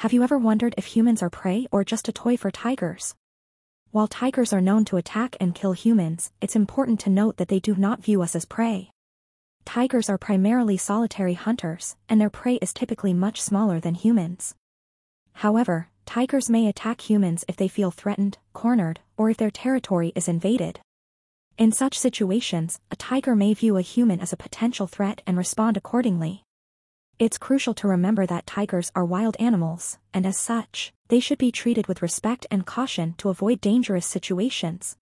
Have you ever wondered if humans are prey or just a toy for tigers? While tigers are known to attack and kill humans, it's important to note that they do not view us as prey. Tigers are primarily solitary hunters, and their prey is typically much smaller than humans. However, tigers may attack humans if they feel threatened, cornered, or if their territory is invaded. In such situations, a tiger may view a human as a potential threat and respond accordingly. It's crucial to remember that tigers are wild animals, and as such, they should be treated with respect and caution to avoid dangerous situations.